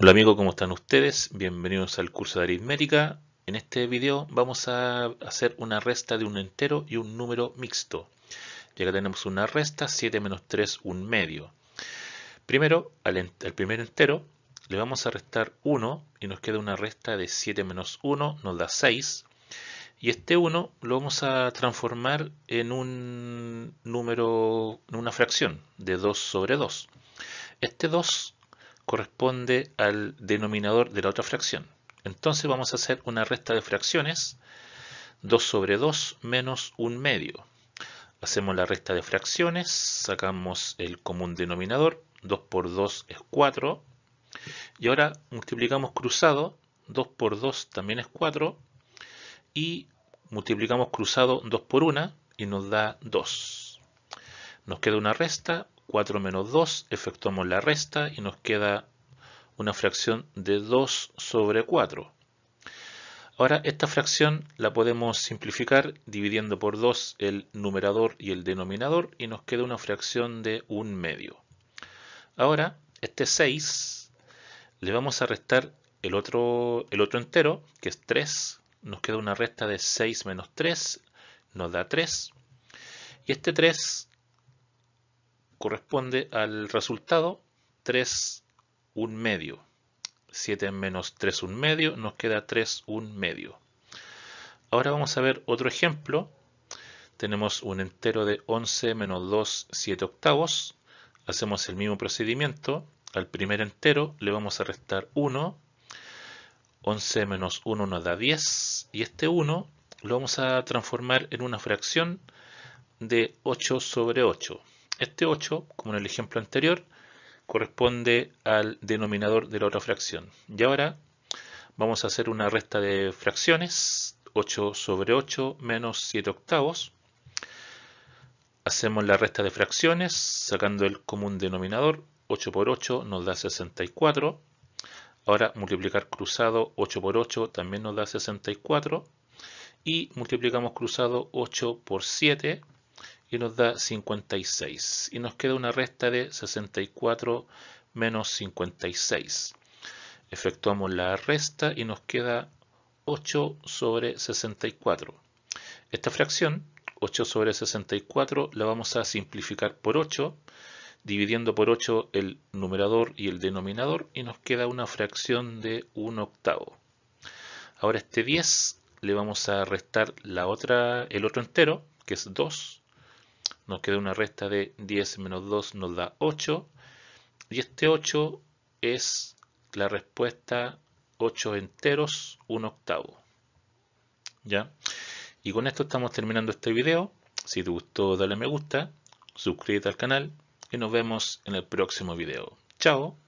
Hola amigos, ¿cómo están ustedes? Bienvenidos al curso de aritmética. En este video vamos a hacer una resta de un entero y un número mixto. Ya que tenemos una resta, 7 menos 3, un medio. Primero, al, primer entero le vamos a restar 1 y nos queda una resta de 7 menos 1, nos da 6. Y este 1 lo vamos a transformar en un número, en una fracción de 2 sobre 2. Este 2 corresponde al denominador de la otra fracción. Entonces vamos a hacer una resta de fracciones, 2 sobre 2 menos 1 medio. Hacemos la resta de fracciones, sacamos el común denominador, 2 por 2 es 4, y ahora multiplicamos cruzado, 2 por 2 también es 4, y multiplicamos cruzado 2 por 1 y nos da 2. Nos queda una resta, 4 menos 2, efectuamos la resta y nos queda una fracción de 2 sobre 4. Ahora esta fracción la podemos simplificar dividiendo por 2 el numerador y el denominador y nos queda una fracción de 1 medio. Ahora este 6 le vamos a restar el otro, el otro entero que es 3. Nos queda una resta de 6 menos 3, nos da 3. Y este 3 corresponde al resultado 3 un medio. 7 menos 3 un medio nos queda 3 un medio. Ahora vamos a ver otro ejemplo. Tenemos un entero de 11 menos 2, 7 octavos. Hacemos el mismo procedimiento. Al primer entero le vamos a restar 1. 11 menos 1 nos da 10. Y este 1 lo vamos a transformar en una fracción de 8 sobre 8. Este 8, como en el ejemplo anterior, corresponde al denominador de la otra fracción. Y ahora vamos a hacer una resta de fracciones, 8 sobre 8 menos 7 octavos. Hacemos la resta de fracciones sacando el común denominador, 8 por 8 nos da 64. Ahora multiplicar cruzado 8 por 8 también nos da 64. Y multiplicamos cruzado 8 por 7 y nos da 56. Y nos queda una resta de 64 menos 56. Efectuamos la resta y nos queda 8 sobre 64. Esta fracción, 8 sobre 64, la vamos a simplificar por 8, dividiendo por 8 el numerador y el denominador, y nos queda una fracción de 1 octavo. Ahora este 10 le vamos a restar la otra, el otro entero, que es 2, nos queda una resta de 10 menos 2 nos da 8 y este 8 es la respuesta 8 enteros 1 octavo. ¿ya? y con esto estamos terminando este video. Si te gustó dale me gusta suscríbete al canal y nos vemos en el próximo video. Chao